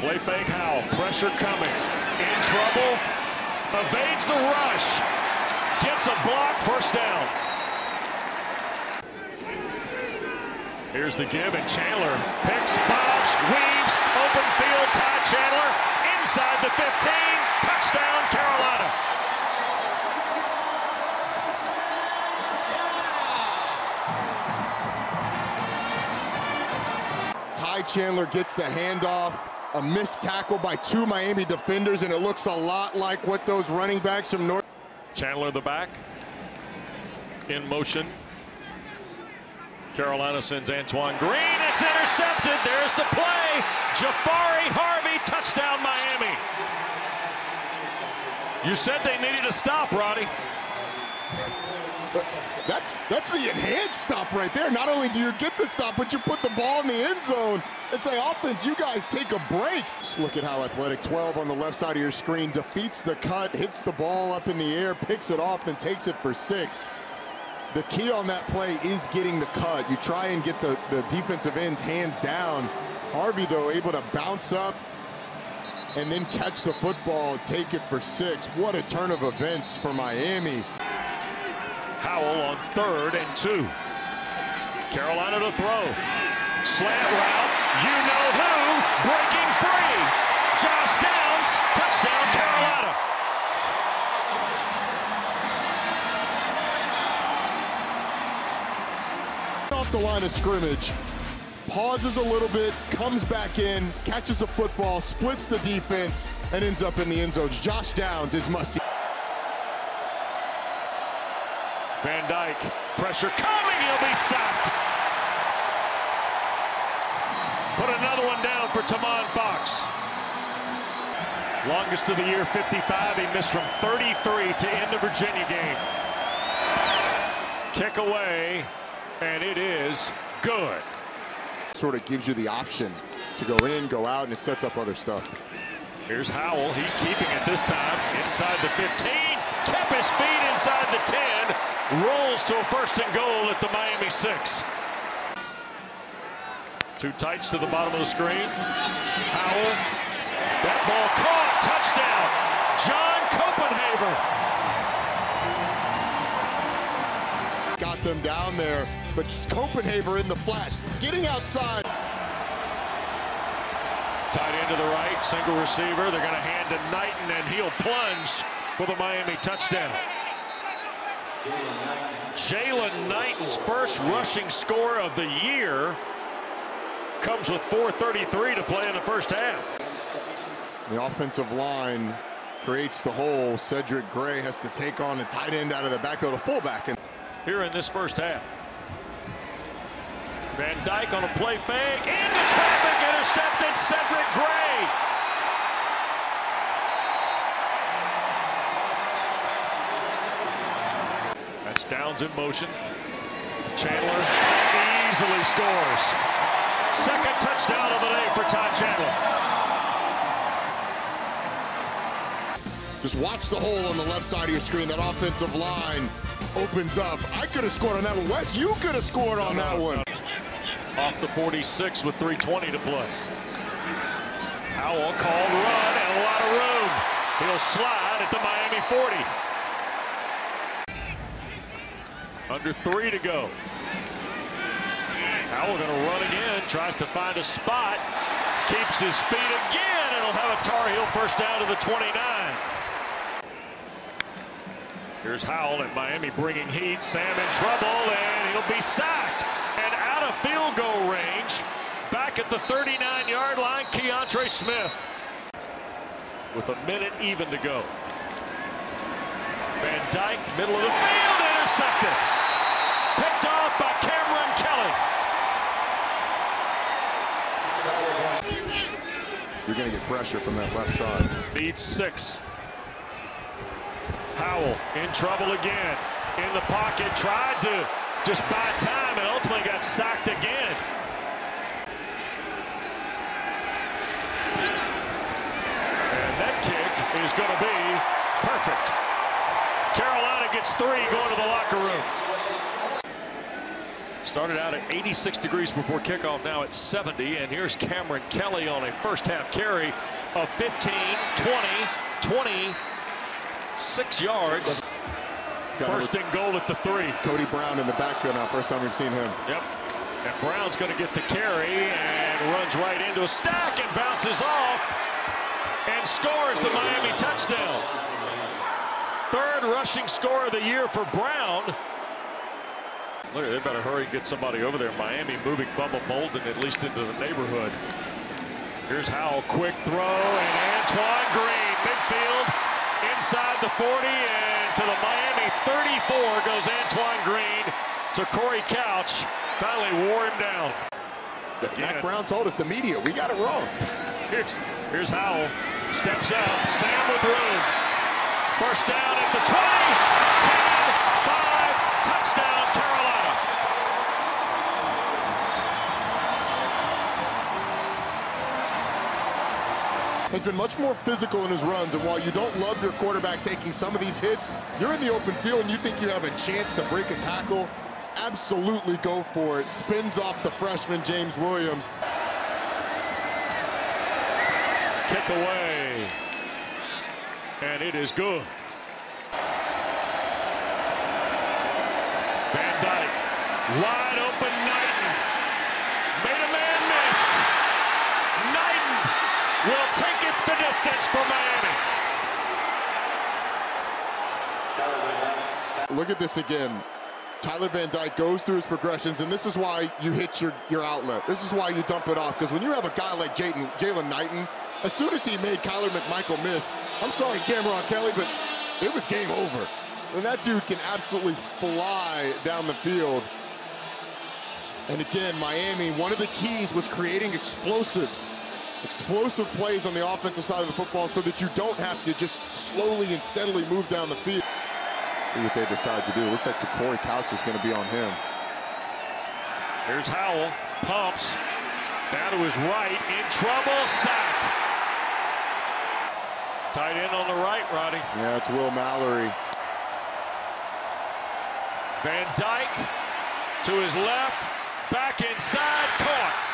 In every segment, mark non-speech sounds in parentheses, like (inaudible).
Play fake Howell. Pressure coming. In trouble. Evades the rush. Gets a block. First down. Here's the give, and Chandler picks, bobs, weaves, Chandler gets the handoff. A missed tackle by two Miami defenders, and it looks a lot like what those running backs from North. Chandler the back. In motion. Carolina sends Antoine Green. It's intercepted. There's the play. Jahfari Harvey, touchdown Miami. You said they needed a stop, Roddy. That's that's the enhanced stop right there. Not only do you get the stop, but you put the ball in the end zone and say, offense, you guys take a break. Just look at how athletic 12 on the left side of your screen defeats the cut, hits the ball up in the air, picks it off, and takes it for six. The key on that play is getting the cut. You try and get the, the defensive ends hands down. Harvey, though, able to bounce up and then catch the football, and take it for six. What a turn of events for Miami. Howell on third and two. Carolina to throw. Slant route. You know who. Breaking free. Josh Downs. Touchdown Carolina. Off the line of scrimmage. Pauses a little bit, comes back in, catches the football, splits the defense, and ends up in the end zone. Josh Downs is must Van Dyke, pressure coming, he'll be sacked. Put another one down for Tomon Fox. Longest of the year, 55. He missed from 33 to end the Virginia game. Kick away, and it is good. Sort of gives you the option to go in, go out, and it sets up other stuff. Here's Howell. He's keeping it this time inside the 15. Kept his feet inside the 10. Rolls to a first and goal at the Miami 6. Two tights to the bottom of the screen. Howell. That ball caught. Touchdown. John Copenhaver. Got them down there, but Copenhaver in the flats, getting outside. Tight end to the right, single receiver. They're going to hand to Knighton, and he'll plunge for the Miami touchdown. Jaylan Knighton's first rushing score of the year comes with 4.33 to play in the first half. The offensive line creates the hole. Cedric Gray has to take on a tight end out of the backfield, a fullback. And Here in this first half. Van Dyke on a play fake. Into traffic. Intercepted Cedric Gray. Downs in motion. Chandler easily scores. Second touchdown of the day for Todd Chandler. just watch the hole on the left side of your screen. That offensive line opens up. I could have scored on that one. Wes, you could have scored on that one. Off the 46 with 3.20 to play. Howell called run and a lot of room. He'll slide at the Miami 40. Under three to go. Howell going to run again, tries to find a spot, keeps his feet again, and he'll have a Tar Heel first down to the 29. Here's Howell at Miami bringing heat. Sam in trouble, and he'll be sacked. And out of field goal range, back at the 39-yard line, Keontre Smith. With a minute even to go. Van Dyke, middle of the field, intercepted. Picked off by Cameron Kelly. You're going to get pressure from that left side. Beats six. Howell in trouble again. In the pocket, tried to just buy time and ultimately got sacked again. And that kick is going to be perfect. Carolina gets three going to the locker room. Started out at 86 degrees before kickoff, now at 70. And here's Cameron Kelly on a first half carry of 15, 20, 26 yards. First and goal at the three. Cody Brown in the backfield now. First time we've seen him. Yep. And Brown's going to get the carry and runs right into a stack and bounces off and scores the Miami touchdown. Third rushing score of the year for Brown. Look, they better hurry and get somebody over there. Miami moving Bubba Bolden at least into the neighborhood. Here's Howell, quick throw, and Antoine Green, midfield, inside the 40, and to the Miami 34 goes Antoine Green to Corey Couch. Finally wore him down. Mack Brown told us, the media, we got it wrong. Here's, here's Howell, steps up, Sam with room. First down at the 20, 10, has been much more physical in his runs. And while you don't love your quarterback taking some of these hits, you're in the open field and you think you have a chance to break a tackle. Absolutely go for it. Spins off the freshman James Williams. Kick away. And it is good. Van Dyke. Wide open Knighton. Made a man miss. Knighton will take for Miami. Look at this again. Tyler Van Dyke goes through his progressions, and this is why you hit your, your outlet. This is why you dump it off, because when you have a guy like Jaylan Knighton, as soon as he made Kyler McMichael miss, I'm sorry, Cameron Kelly, but it was game over. And that dude can absolutely fly down the field. And again, Miami, one of the keys was creating explosives. Explosive plays on the offensive side of the football so that you don't have to just slowly and steadily move down the field. See what they decide to do. Looks like the Corey Couch is going to be on him. Here's Howell, pumps, down to his right, in trouble, sacked. Tight end on the right, Roddy. Yeah, it's Will Mallory. Van Dyke to his left, back inside, caught.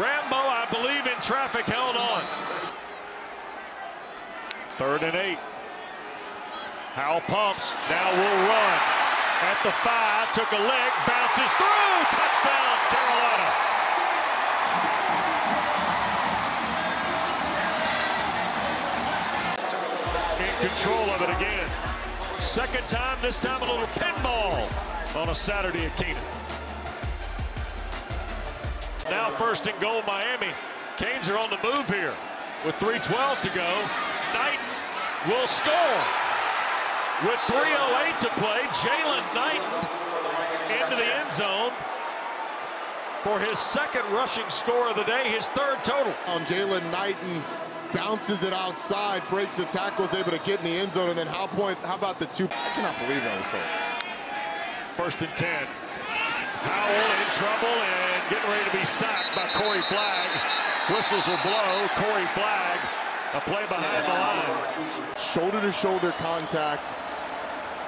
Rambo, I believe, in traffic, held on. Third and eight. Howell pumps, now will run. At the five, took a leg, bounces through, touchdown, Carolina. In control of it again. Second time, this time a little pinball on a Saturday at Kenan. Now first and goal, Miami. Canes are on the move here with 3.12 to go. Knighton will score. With 3.08 to play, Jaylan Knighton into the end zone for his second rushing score of the day, his third total. On Jaylan Knighton bounces it outside, breaks the tackle, is able to get in the end zone, and then how point? How about the two? I cannot believe that was called. First and ten. Howell in trouble and getting ready to be sacked by Corey Flagg. Whistles will blow. Corey Flagg, a play behind the line. Shoulder to shoulder contact,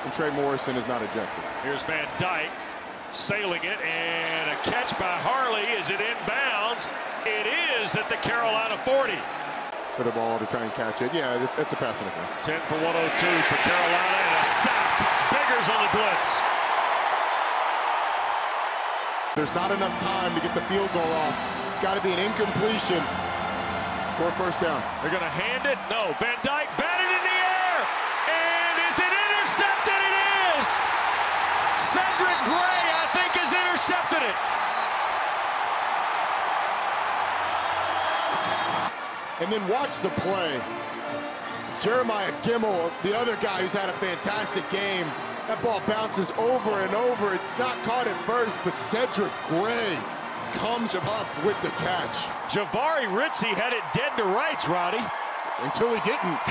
and Trey Morrison is not ejected. Here's Van Dyke sailing it, and a catch by Harley. Is it inbounds? It is at the Carolina 40 for the ball to try and catch it. Yeah, it's a pass interference. 10 for 102 for Carolina and a sack. Biggers on the blitz. There's not enough time to get the field goal off. It's got to be an incompletion for a first down. They're going to hand it. No. Van Dyke batted in the air. And is it intercepted? It is. Cedric Gray, I think, has intercepted it. and then watch the play. Jeremiah Gemmel, the other guy who's had a fantastic game. That ball bounces over and over. It's not caught at first, but Cedric Gray comes up with the catch. Jahvaree Ritzie had it dead to rights, Roddy. Until he didn't. (laughs)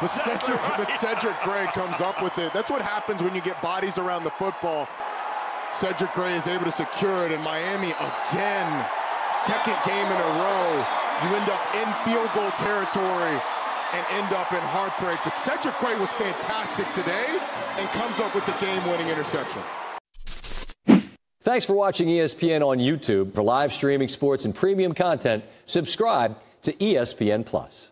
But Cedric, right? but Cedric Gray comes up with it. That's what happens when you get bodies around the football. Cedric Gray is able to secure it, and Miami again, second game in a row, you end up in field goal territory and end up in heartbreak. But Cedric Gray was fantastic today and comes up with the game-winning interception. Thanks for watching ESPN on YouTube. For live streaming sports and premium content, subscribe to ESPN Plus.